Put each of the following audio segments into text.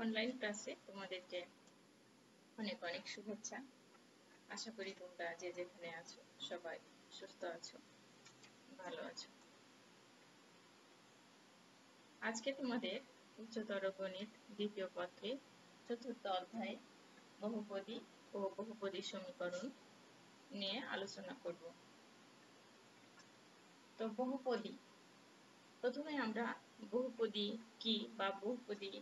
Online ক্লাসে তোমাদেরকে অনেক অনেক শুভেচ্ছা। আশা করি তোমরা যে যেখানে আছো, সবাই সুস্থ আছো, ভালো আছো। আজকে তোমাদের উচ্চতর গণিত দ্বিতীয় পত্রে চতুর্থ অধ্যায় বহুপদী ও বহুপদী সমীকরণ নিয়ে আলোচনা করব। তো বহুপদী, প্রথমে আমরা বহুপদী কি বা বহুপদী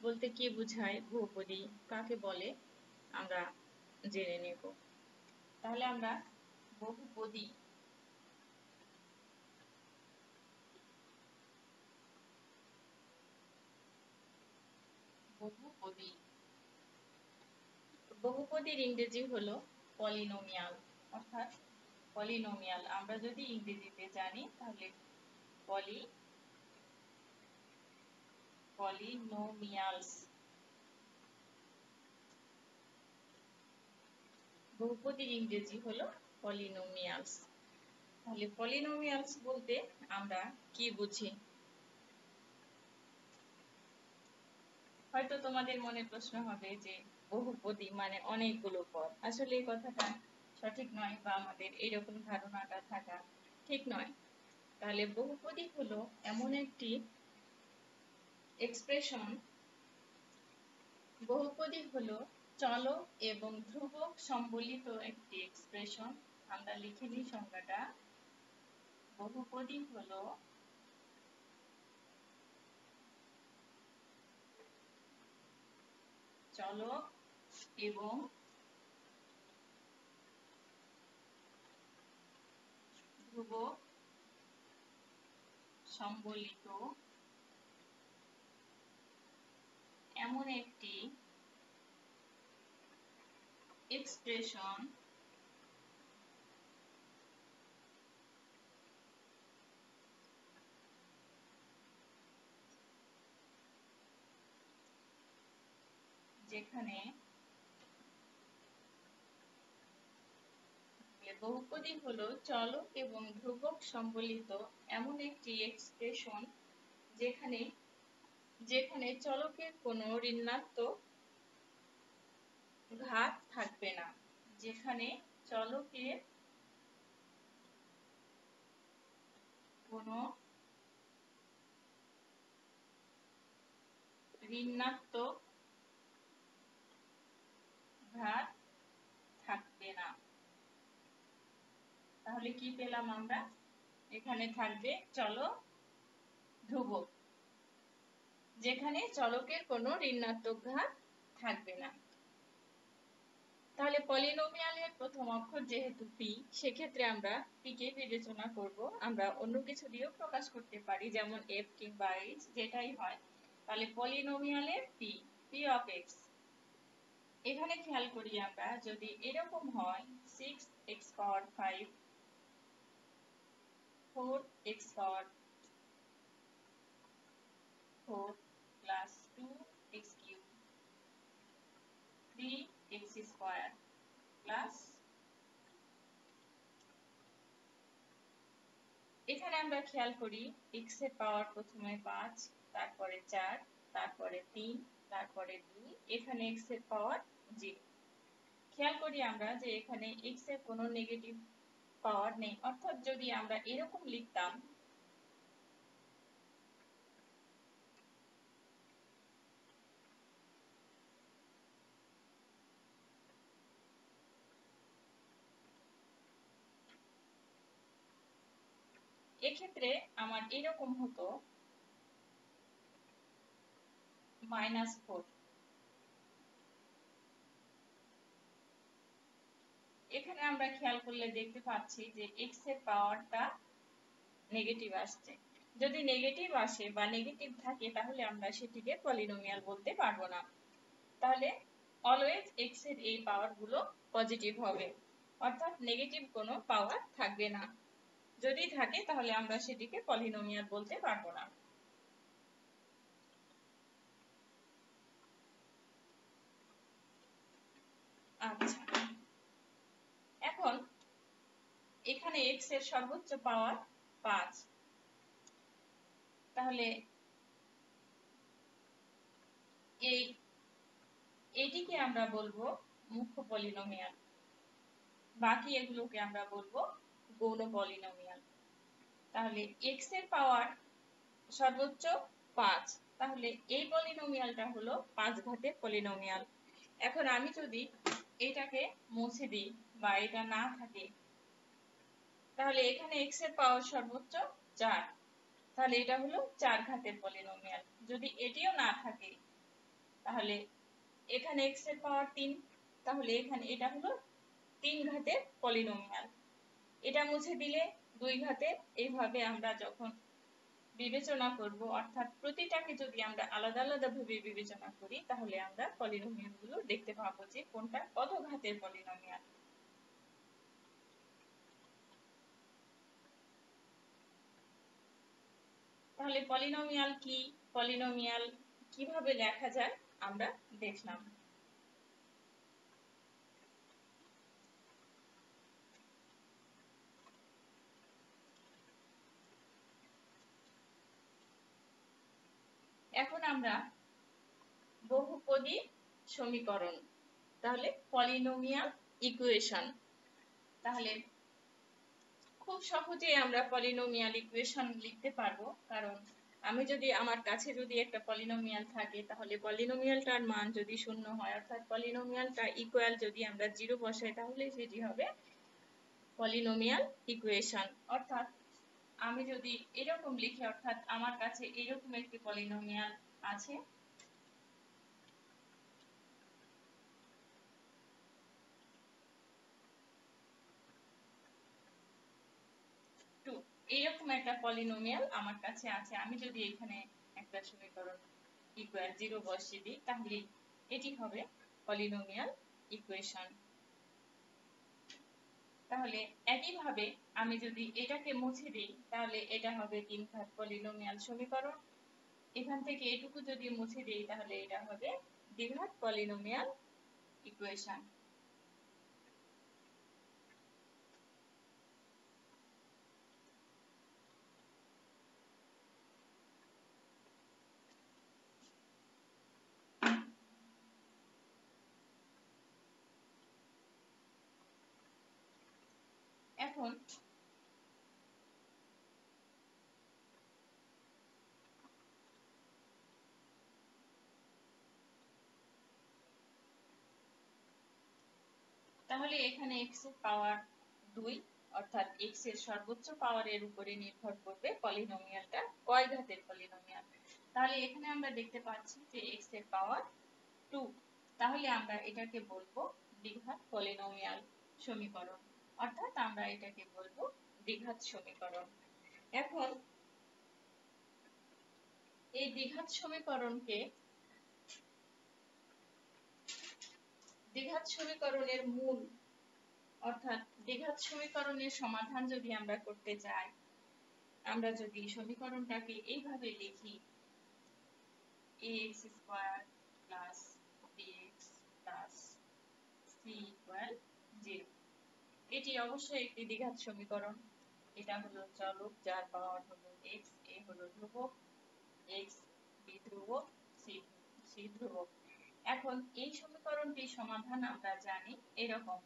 বলতে কি বোঝায় বহুপদী কাকে বলে? আমরা জেনে নেব। তাহলে আমরা বহুপদী। বহুপদী। বহুপদীর ইংরেজি হলো পলিনোমিয়াল, অর্থাৎ পলিনোমিয়াল। আমরা যদি ইংরেজিতে জানি, তাহলে পলি পলিনোমিয়ালস বহুপদীর ইংরেজি হলো পলিনোমিয়ালস তাহলে পলিনোমিয়ালস বলতে আমরা কি বুঝি? হয়তো তোমাদের মনে প্রশ্ন হবে যে বহুপদী মানে অনেকগুলো পদ। আসলে এই কথাটা সঠিক নয় বা আমাদের এইরকম ধারণাটা থাকা ঠিক নয়। তাহলে বহুপদী হলো এমন একটি এক্সপ্রেশন বহুপদী হলো চলক এবং ধ্রুবক সম্বলিত একটি এক্সপ্রেশন আমরা লিখে নিই সংজ্ঞাটা। বহুপদী হলো চলক এবং ধ্রুবক সম্বলিত এমন একটি এক্সপ্রেশন যেখানে বহুপদী হলো চলক এবং ধ্রুবক সম্বলিত এমন একটি এক্সপ্রেশন যেখানে যেখানে চলকের কোনো ঋণাত্মক ঘাত থাকবে না, যেখানে চলকের কোনো ঋণাত্মক ঘাত থাকবে না। তাহলে কি পেলাম আমরা? এখানে থাকবে চলো ধ্রুবক যেখানে চলকের কোনো ঋণাত্মক ঘাত থাকবে না। তাহলে পলিনোমিয়ালের প্রথম অক্ষর যেহেতু পি সেক্ষেত্রে আমরা পি কে বিবেচনা করব। আমরা অন্য কিছু দিয়েও প্রকাশ করতে পারি, যেমন এফ কিংবা এইচ যেটাই হয়। তাহলে পলিনোমিয়ালের পি পি অফ এক্স এখানে খেয়াল করি আমরা, যদি এরকম হয় six x power five four x power four x cube three x square plus এখানে আমরা খেয়াল করি এক্সের পাওয়ার প্রথমে পাঁচ, তারপরে চার, তারপরে তিন, তারপরে দুই, এখানে এক্সের পাওয়ার জিরো খেয়াল করি আমরা যে এখানে এক্সের কোনো নেগেটিভ পাওয়ার নেই। অর্থাৎ যদি আমরা এরকম লিখতাম এক্ষেত্রে আমার এরকম হতো মাইনাস ফোর এখানে আমরা খেয়াল করলে দেখতে পাচ্ছি যে এক্সের পাওয়ারটা নেগেটিভ আসছে। যদি নেগেটিভ আসে বা নেগেটিভ থাকে, তাহলে আমরা সেটিকে পলিনোমিয়াল বলতে পারব না। তাহলে অলওয়েজ এক্সের এই পাওয়ারগুলো পজিটিভ হবে। অর্থাৎ নেগেটিভ কোনো পাওয়ার থাকবে না। যদি থাকে, তাহলে আমরা সেটিকে পলিনোমিয়াল বলতে পারব না। আচ্ছা। এখন এখানে x এর সর্বোচ্চ পাওয়ার 5 তাহলে এই, এটিকে আমরা বলব মুখ্য পলিনোমিয়াল। বাকি এগুলোকে আমরা বলব গৌণ পলিনোমিয়াল তাহলে x এর পাওয়ার সর্বোচ্চ পাঁচ। তাহলে এই পলিনোমিয়ালটা হলো পাঁচ ঘাতের পলিনোমিয়াল এখন আমি যদি এটাকে মুছে দিই বা এটা না থাকে, তাহলে এখানে x এর পাওয়ার সর্বোচ্চ চার। তাহলে এটা হলো চার ঘাতের পলিনোমিয়াল যদি এটিও না থাকে, তাহলে এখানে x এর পাওয়ার তিন। তাহলে এখানে এটা হলো তিন ঘাতের পলিনোমিয়াল এটা মুছে দিলে দুই ঘাতের এইভাবে আমরা যখন বিবেচনা করব, অর্থাৎ প্রতিটাকে যদি আমরা আলাদা আলাদা ভাবে বিবেচনা করি, তাহলে আমরা পলিনোমিয়ালগুলো দেখতে পাবো যে কোনটা কত ঘাতের পলিনোমিয়াল। তাহলে পলিনোমিয়াল কি? পলিনোমিয়াল কীভাবে লেখা যায়? আমরা দেখলাম এখন আমরা বহুপদী সমীকরণ, তাহলে পলিনোমিয়াল ইকুয়েশন। তাহলে খুব সহজে আমরা পলিনোমিয়াল ইকুয়েশন লিখতে পারব, কারণ আমি যদি, আমার কাছে যদি একটা পলিনোমিয়াল থাকে, তাহলে পলিনোমিয়ালটার মান যদি শূন্য হয়, অর্থাৎ পলিনোমিয়ালটা ইকুয়াল যদি আমরা জিরো বসাই, তাহলে সেটি হবে পলিনোমিয়াল ইকুয়েশন। অর্থাৎ আমি যদি এরকম লিখি, অর্থাৎ আমার কাছে এরকম একটি পলিনোমিয়াল আছে? এইরকম একটা পলিনোমিয়াল আমার কাছে আছে। আমি যদি এখানে একটা সমীকরণ ইকুয়াল জিরো বসিয়ে দিই, তাহলে এটি হবে পলিনোমিয়াল ইকুয়েশন তাহলে একইভাবে আমি যদি এটাকে মুছে দিই, তাহলে এটা হবে তিন ঘাত পলিনোমিয়াল সমীকরণ। এখান থেকে এটুকু যদি মুছে দিই তাহলে এটা হবে দ্বিঘাত পলিনোমিয়াল ইকুয়েশন। এখন তাহলে এখানে x এর পাওয়ার 2 অর্থাৎ x এর সর্বোচ্চ পাওয়ারের উপরে নির্ভর করবে পলিনোমিয়ালটা কয় ঘাতের পলিনোমিয়াল তাহলে এখানে আমরা দেখতে পাচ্ছি যে x এর পাওয়ার 2 তাহলে আমরা এটাকে বলব দ্বিঘাত পলিনোমিয়াল সমীকরণ। অর্থাৎ আমরা এটাকে বলব দ্বিঘাত সমীকরণ। এখন এই দ্বিঘাত সমীকরণকে দ্বিঘাত সমীকরণের মূল, অর্থাৎ দ্বিঘাত সমীকরণের সমাধান যদি আমরা করতে চাই, আমরা যদি সমীকরণটাকে এইভাবে লিখি, ax square plus bx plus c equal 0 এটি অবশ্যই একটি দ্বিঘাত সমীকরণ। এটা হলো চলক, যার পাওয়ার হলো x, এ হলো ধ্রুবক, x, b ধ্রুবক, c c ধ্রুবক। এখন এই সমীকরণটির সমাধান আমরা জানি এরকম।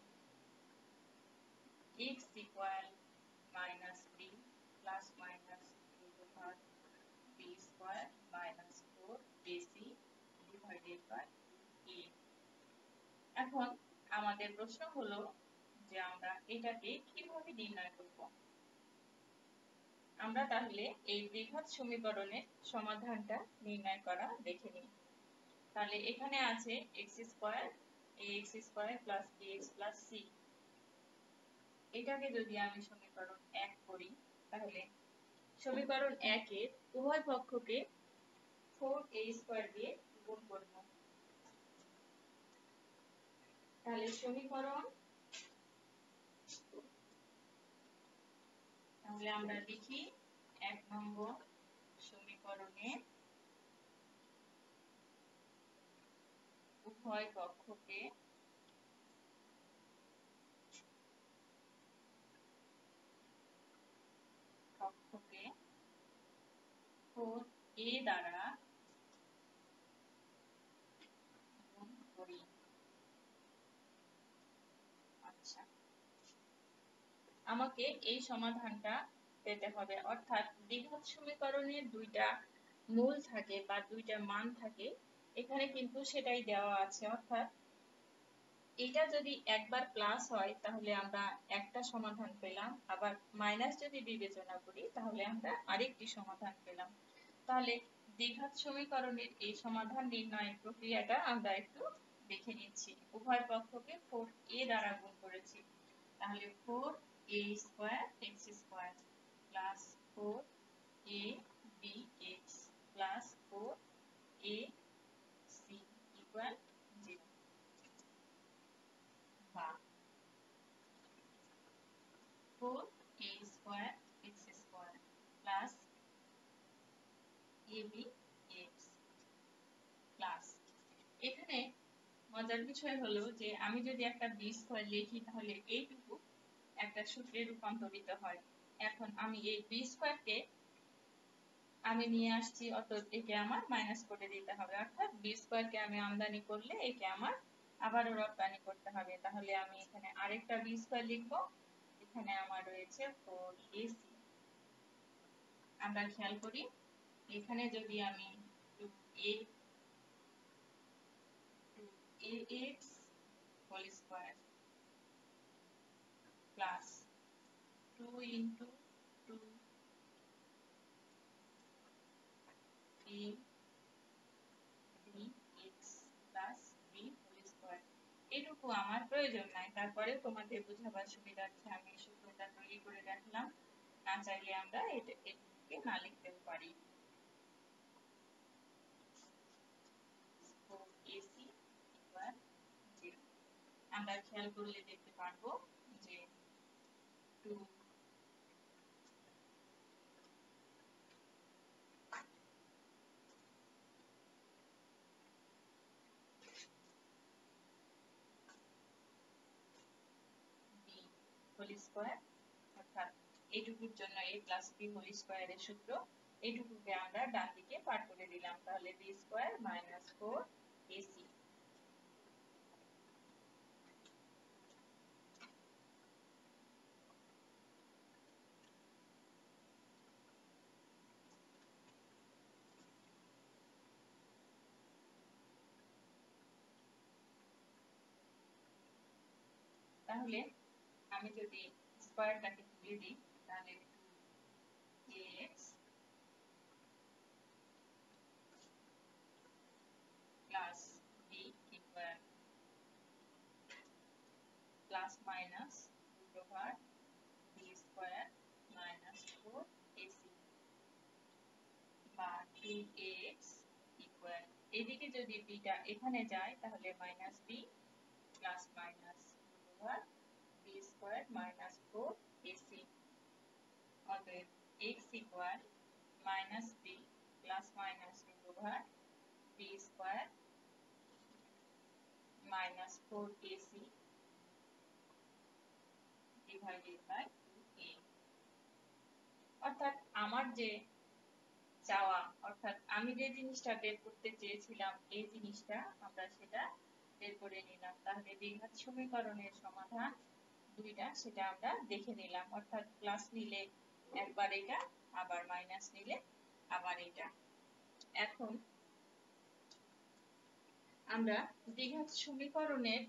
x equal minus b plus minus ভাগ b square minus four b c divided by a এখন আমাদের প্রশ্ন হলো যে আমরা এটাকে কীভাবে নির্ণয় করব? আমরা তাহলে এই দ্বিঘাত সমীকরণের সমাধানটা নির্ণয় করা দেখে নিই। তাহলে এখানে আছে x square x square plus x plus c এটাকে যদি আমি সমীকরণ এক করি, তাহলে সমীকরণ একের উভয় পক্ষকে ফোর এ স্কোয়ার দিয়ে গুণ করব। তাহলে সমীকরণ, তাহলে আমরা লিখি এক নম্বর সমীকরণে হয় কক্ষকে। কক্ষকে কোণ এ দ্বারা গুণ করি। আচ্ছা। আমাকে এই সমাধানটা পেতে হবে। অর্থাৎ দ্বিঘাত সমীকরণের দুইটা মূল থাকে বা দুইটা মান থাকে। এখানে কিন্তু সেটাই দেওয়া আছে, অর্থাৎ এটা যদি একবার প্লাস হয়, তাহলে আমরা একটা সমাধান পেলাম। আবার মাইনাস যদি বিবেচনা করি, তাহলে আমরা আরেকটি সমাধান পেলাম। তাহলে দ্বিঘাত সমীকরণের এই সমাধান নির্ণয়ের প্রক্রিয়াটা আমরা একটু দেখে নিচ্ছি। উভয় পক্ষকে 4a দ্বারা গুণ করেছি। তাহলে 4a square x square plus 4a bx plus 4a c equal 0 বা 4a square x square plus ab x plus এখানে মজার বিষয় হলো যে, আমি যদি একটা বি স্কয়ার লিখি, তাহলে এইটুকু একটা সূত্রে রূপান্তরিত হয়। এখন আমি এই বি স্কয়ারকে আমি নিয়ে আসছি, অতএব একে আমার মাইনাস করে দিতে হবে। অর্থাৎ বি স্কয়ারকে আমি আমদানি করলে একে আমার আবারও রপ্তানি করতে হবে। তাহলে আমি এখানে আরেকটা বি স্কয়ার লিখব। এখানে আমার রয়েছে ফোর এসি আমরা খেয়াল করি, এখানে যদি আমি এ ax whole square plus 2 into 2 a bx plus b whole square. এটুকু আমার প্রয়োজন নাই। তারপরে তোমাদের বোঝাবার সুবিধার্থে আমি সূত্রটা তৈরি করে রাখলাম না চাইলে আমরা এটুকুকে না লিখতেও পারি। আমরা খেয়াল করলে দেখতে পারব যে টু হোল স্কয়ার অর্থাৎ এইটুকুর জন্য a প্লাস বি হোল স্কয়ারের সূত্র, এইটুকুকে আমরা ডান দিকে পার করে দিলাম। তাহলে b square minus four a c তাহলে আমি যদি স্কয়ারটাকে তুলে দিই তাহলে plus minus square minus four ac বা 2ax ইকুয়াল এদিকে যদি বিটা এখানে যায় তাহলে minus b plus minus over b squared minus 4ac অতএব x equal minus b plus minus root over b squared minus 4ac divided by 2a অর্থাৎ আমার যে চাওয়া অর্থাৎ আমি যে জিনিসটা বের করতে চেয়েছিলাম এই জিনিসটা আমরা সেটা বের করে নিলাম। তাহলে দ্বিঘাত সমীকরণের সমাধান দুইটা সেটা আমরা দেখে নিলাম। অর্থাৎ প্লাস নিলে একবার এটা, আবার মাইনাস নিলে আবার এটা। এখন আমরা দ্বিঘাত সমীকরণের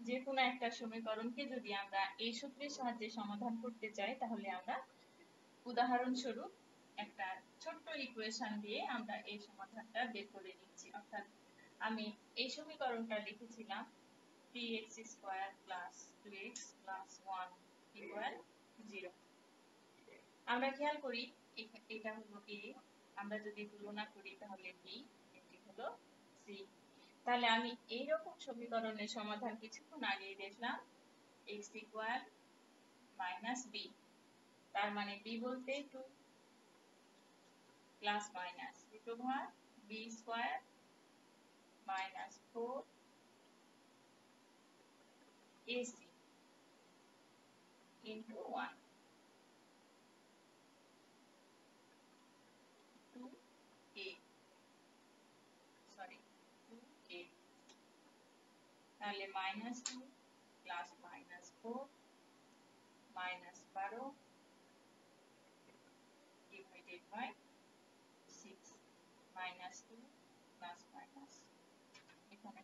যে কোনো একটা সমীকরণকে যদি আমরা এই সূত্রের সাহায্যে সমাধান করতে চাই, তাহলে আমরা উদাহরণস্বরূপ একটা ছোট্ট ইকুয়েশন দিয়ে আমরা এই সমাধানটা বের করে নিচ্ছি। অর্থাৎ আমি এই সমীকরণটা লিখেছিলাম 3x square plus 2x plus 1 equal 0 আমরা খেয়াল করি এটা হলো a, আমরা যদি তুলনা করি তাহলে b, এটি হলো c তাহলে আমি এই রকম সমীকরণের সমাধান কিছুক্ষণ আগেই দেখলাম, x ইকুয়াল মাইনাস b, তার মানে b বলতে 2 plus minus root over b square minus 4 AC into 1. 2A sorry 2A তাহলে minus 2 plus minus 4 মাইনাস বারো divided by six minus two plus minus এখানে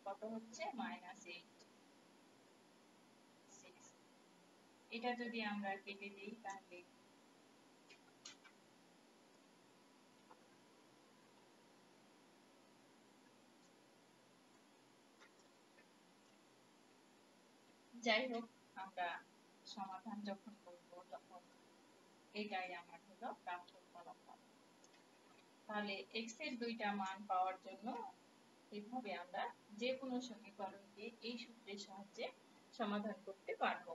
কত হচ্ছে? মাইনাস এইট এটা যদি আমরা কেটে দিই তাহলে যাই হোক, আমরা সমাধান যখন করব তখন এটাই আমার হলো প্রাপ্ত ফলাফল। তাহলে x এর দুইটা মান পাওয়ার জন্য এভাবে আমরা যে কোনো সমীকরণকে এই সূত্রের সাহায্যে সমাধান করতে পারব।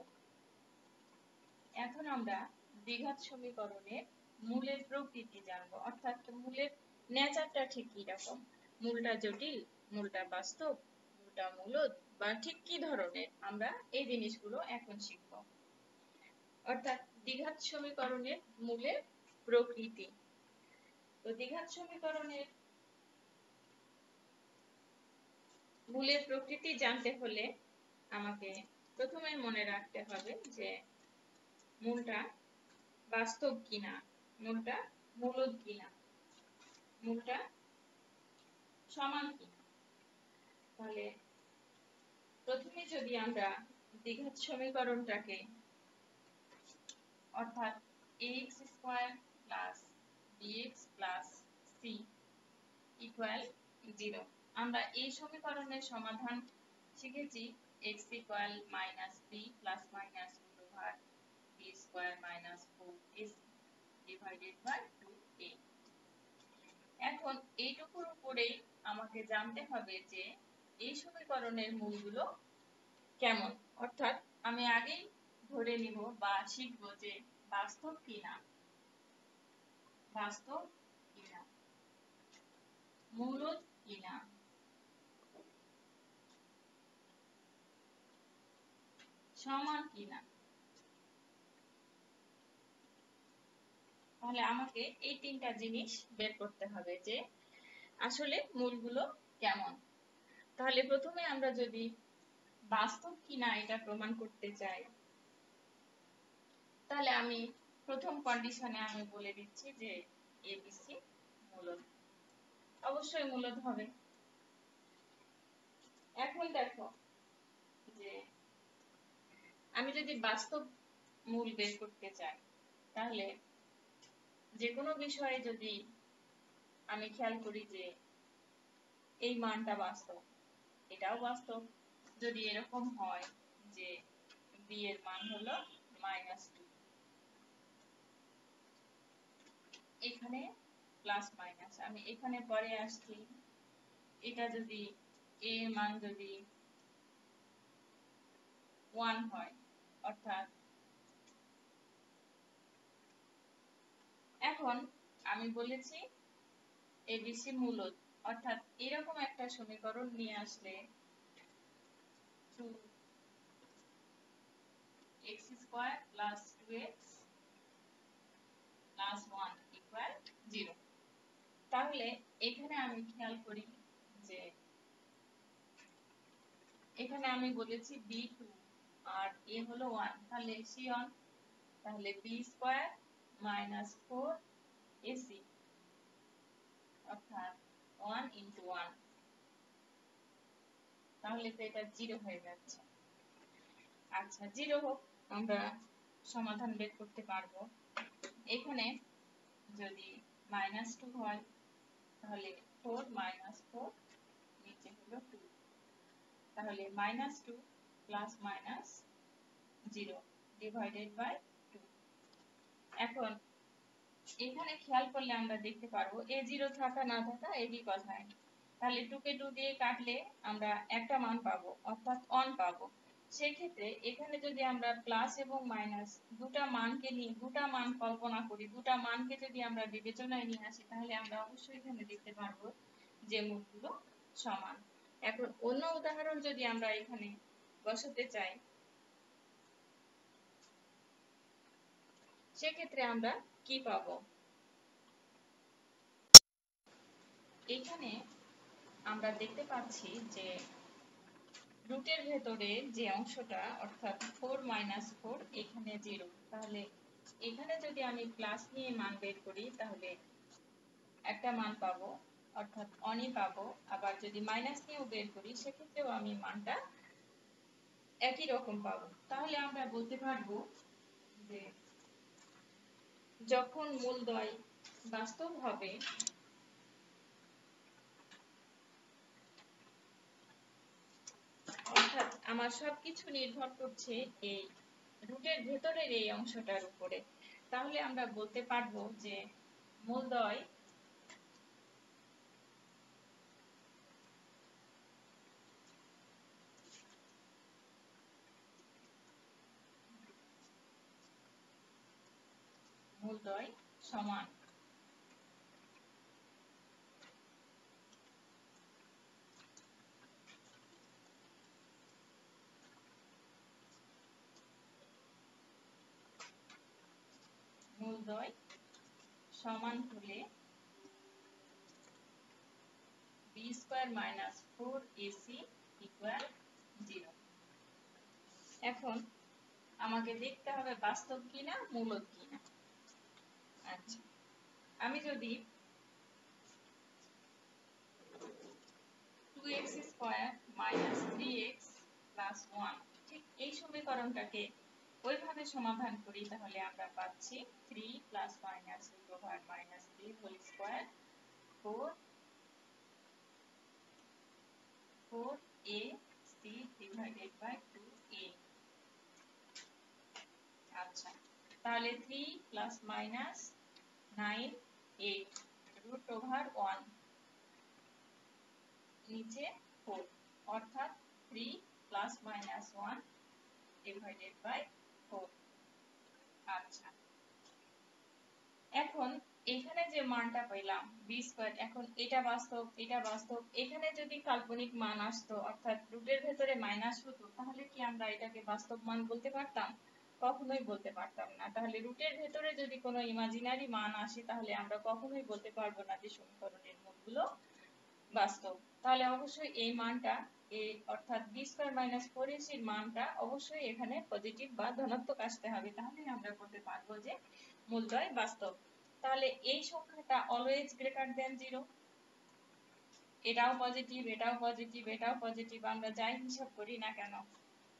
এখন আমরা দ্বিঘাত সমীকরণের মূলের প্রকৃতি জানব। অর্থাৎ মূলের নেচারটা ঠিক কি রকম মূলটা জটিল, মূলটা বাস্তব, মূলটা মূলত বা ঠিক কি ধরনের? আমরা এই জিনিসগুলো এখন শিখব। অর্থাৎ দ্বিঘাত সমীকরণের মূলের প্রকৃতি। তো দ্বিঘাত সমীকরণের মূলের প্রকৃতি জানতে হলে আমাকে প্রথমে মনে রাখতে হবে যে মূলটা বাস্তব কিনা, মূলটা মূলত কিনা, মূলটা সমান কিনা। তাহলে প্রথমে যদি আমরা দ্বিঘাত সমীকরণটাকে অর্থাৎ ax square plus bx plus c equal 0 আমরা এই সমীকরণের সমাধান শিখেছি, x equal minus b plus minus root over b square minus 4ac divided by 2a এখন এইটুকুর উপরেই আমাকে জানতে হবে যে এই সমীকরণের মূলগুলো কেমন? অর্থাৎ আমি আগেই ধরে নিব বা শিখব যে বাস্তব কিনা। বাস্তব কিনা। মূলত কিনা। সমান কিনা? তাহলে আমাকে এই তিনটা জিনিস বের করতে হবে যে আসলে মূলগুলো কেমন। তাহলে প্রথমে আমরা যদি বাস্তব কিনা এটা প্রমাণ করতে চাই, তাহলে আমি প্রথম কন্ডিশনে আমি বলে দিচ্ছি যে এবিসি মূলত অবশ্যই মূলত হবে। এখন দেখো যে আমি যদি বাস্তব মূল বের করতে চাই, তাহলে যে কোনো বিষয়ে যদি আমি খেয়াল করি যে এই মানটা বাস্তব, এটাও বাস্তব। যদি এরকম হয় যে বি এর মান হলো মাইনাস টু এখানে প্লাস মাইনাস আমি এখানে পরে আসছি। এটা যদি এ এর মান যদি ওয়ান হয় অর্থাৎ এখন আমি বলেছি এবিসি মূলত, অর্থাৎ এরকম একটা সমীকরণ নিয়ে আসলে জিরো তাহলে এখানে আমি খেয়াল করি যে এখানে আমি বলেছি বি টু আর এ হলো ওয়ান তাহলে সি অন তাহলে b square minus four a c অর্থাৎ ওয়ান ইন্টু ওয়ান তাহলে তো এটা জিরো হয়ে যাচ্ছে। আচ্ছা জিরো হোক, আমরা সমাধান বের করতে পারব। এখানে যদি মাইনাস টু হয়, তাহলে ফোর মাইনাস ফোর নিচে হলো টু তাহলে minus two plus minus zero divided by two এখন এখানে খেয়াল করলে আমরা দেখতে পারব এ জিরো থাকা না থাকা একই কথায় তাহলে টু কে টু দিয়ে কাটলে আমরা একটা মান পাবো, অর্থাৎ অন পাবো। সেক্ষেত্রে এখানে যদি আমরা প্লাস এবং মাইনাস দুটা মানকে নিয়ে, দুটা মান কল্পনা করি, দুটা মানকে যদি আমরা বিবেচনায় নিয়ে আসি, তাহলে আমরা অবশ্যই এখানে দেখতে পারব যে মুখগুলো সমান। এখন অন্য উদাহরণ যদি আমরা এখানে বসাতে চাই। সেক্ষেত্রে আমরা কি পাবো? এখানে আমরা দেখতে পাচ্ছি যে রুটের ভেতরে যে অংশটা, অর্থাৎ ফোর মাইনাস ফোর, এখানে জিরো। তাহলে এখানে যদি আমি প্লাস নিয়ে মান বের করি, তাহলে একটা মান পাবো, অর্থাৎ অনই পাবো। আবার যদি মাইনাস নিয়েও বের করি, সেক্ষেত্রেও আমি মানটা একই রকম পাবো। তাহলে আমরা বলতে পারব যে যখন মূলদয় বাস্তব হবে, অর্থাৎ আমার সবকিছু নির্ভর করছে এই রুটের ভেতরের এই অংশটার উপরে। তাহলে আমরা বলতে পারব যে মূলদয় মূলদয় সমান। মূলদয় সমান হলে b square minus four a c equal zero এখন আমাকে দেখতে হবে বাস্তব কিনা মূলদ কিনা। আচ্ছা। আমি যদি two x square minus three x plus one ঠিক এই সমীকরণটাকে ওইভাবে সমাধান করি, তাহলে আমরা পাচ্ছি three plus minus root over minus three whole square four four a c a আচ্ছা তাহলে three plus minus nine eight root নিচে ফোর অর্থাৎ three plus minus one divided by four. আচ্ছা। এখন এখানে যে মানটা পেলাম বি স্কোয়ার এখন এটা বাস্তব এটা বাস্তব। এখানে যদি কাল্পনিক মান আসতো, অর্থাৎ রুটের ভেতরে মাইনাস হতো, তাহলে কি আমরা এটাকে বাস্তব মান বলতে পারতাম? কখনোই বলতে পারতাম না। তাহলে রুটের ভেতরে যদি কোনো ইমাজিনারি মান আসে, তাহলে আমরা কখনোই বলতে পারব না যে সমীকরণের মূলগুলো বাস্তব। তাহলে অবশ্যই এই মানটা এই অর্থাৎ বি স্কোয়ার মাইনাস ফোর এসির মানটা অবশ্যই এখানে পজিটিভ বা ধনাত্মক আসতে হবে। তাহলে আমরা বলতে পারব যে মূলদয় বাস্তব। তাহলে এই সংখ্যাটা অলওয়েজ গ্রেটার দেন জিরো এটাও পজিটিভ এটাও পজিটিভ এটাও পজিটিভ আমরা যাই হিসাব করি না কেন।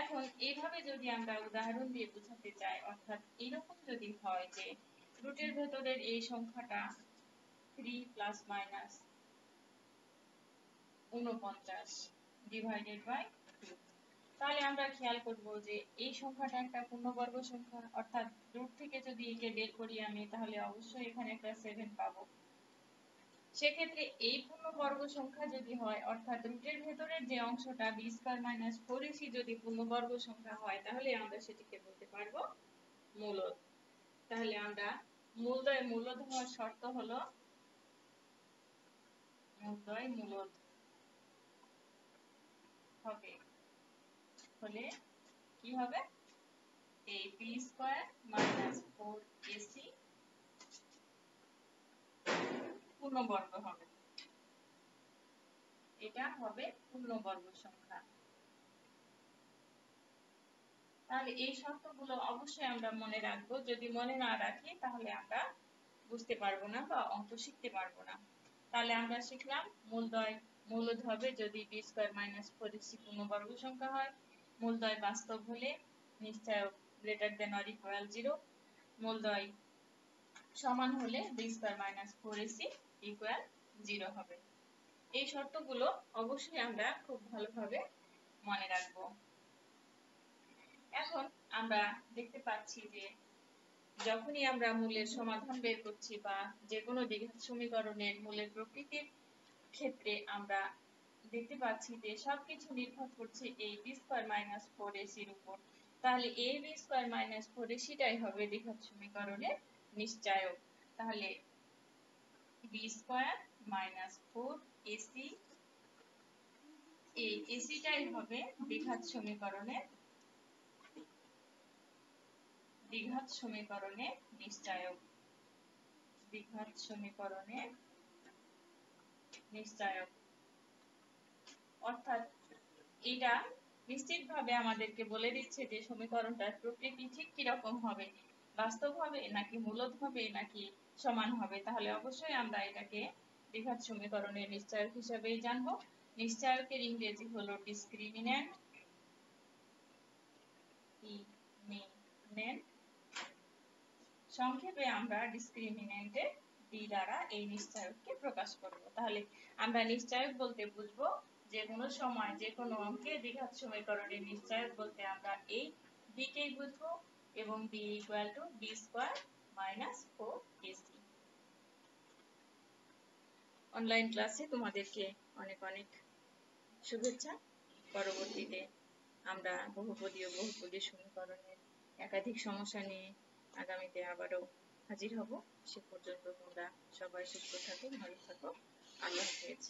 এখন এইভাবে যদি আমরা উদাহরণ দিয়ে বোঝাতে চাই, অর্থাৎ এরকম যদি হয় যে রুটের ভেতরের এই সংখ্যাটা থ্রি প্লাস মাইনাস উনপঞ্চাশ ডিভাইডেড বাই টু তাহলে আমরা খেয়াল করব যে এই সংখ্যাটা একটা পূর্ণবর্গ সংখ্যা, অর্থাৎ রুট থেকে যদি একে বের করি আমি, তাহলে অবশ্যই এখানে একটা সেভেন পাবো। সেক্ষেত্রে এই পূর্ণবর্গ সংখ্যা যদি হয়, অর্থাৎ রুটের ভেতরের যে অংশটা b square minus four a c যদি পূর্ণবর্গ সংখ্যা হয়, তাহলে আমরা সেটিকে বলতে পারব মূলদ তাহলে আমরা মূলদয় মূলদ হওয়ার শর্ত হলো মূলদয় মূলদ হবে। হলে কি হবে? এই b square minus four a c পূর্ণবর্গ হবে। এটা হবে পূর্ণবর্গ সংখ্যা। তাহলে এই শর্তগুলো অবশ্যই আমরা মনে রাখব। যদি মনে না রাখি, তাহলে আমরা বুঝতে পারব না বা অঙ্ক শিখতে পারব না। তাহলে আমরা শিখলাম মূলদয়, মূলদ হবে যদি বি স্কয়ার মাইনাস পূর্ণবর্গ সংখ্যা হয়। মূলদয় বাস্তব হলে নিশ্চয় greater than or equal zero মূলদয় সমান হলে b square minus four equal zero হবে। এই শর্তগুলো অবশ্যই আমরা খুব ভালোভাবে মনে রাখব। এখন আমরা দেখতে পাচ্ছি যে যখনই আমরা মূলের সমাধান বের করছি বা যে কোনো দ্বিঘাত সমীকরণের মূলের প্রকৃতির ক্ষেত্রে আমরা দেখতে পাচ্ছি যে সবকিছু নির্ভর করছে এই বি স্কোয়ার মাইনাস ফোর এসির উপর। তাহলে a b square minus four এসিটাই হবে দ্বিঘাত সমীকরণের নিশ্চায়ক। তাহলে b square minus four a c এই এসিটাই হবে দ্বিঘাত সমীকরণের, দ্বিঘাত সমীকরণে নিশ্চায়ক, দ্বিঘাত সমীকরণে নিশ্চায়ক। অর্থাৎ এটা নিশ্চিতভাবে আমাদেরকে বলে দিচ্ছে যে সমীকরণটার প্রকৃতি ঠিক কীরকম হবে? বাস্তব হবে নাকি মূলত হবে নাকি সমান হবে। তাহলে অবশ্যই আমরা এটাকে দ্বিঘাত সমীকরণের নিশ্চয়ক হিসাবেই জানব। নিশ্চয়কের ইংরেজি হলো ডিসক্রিমিন্যান্ট সংক্ষেপে আমরা ডিসক্রিমিন্যান্টের ডি দ্বারা এই নিশ্চয়ককে প্রকাশ করব। তাহলে আমরা নিশ্চয়ক বলতে বুঝব যে কোনো সময় যে কোনো অঙ্কে দ্বিঘাত সমীকরণের নিশ্চয়ক বলতে আমরা এই ডিকেই বুঝব এবং D equal to B square minus four AC online ক্লাসে তোমাদেরকে অনেক অনেক শুভেচ্ছা। পরবর্তীতে আমরা বহুপদী ও বহুপদী সমীকরণের একাধিক সমস্যা নিয়ে আগামীতে আবারও হাজির হব। সে পর্যন্ত তোমরা সবাই সুস্থ থাকো, ভালো থাকো। আল্লাহ হাফেজ।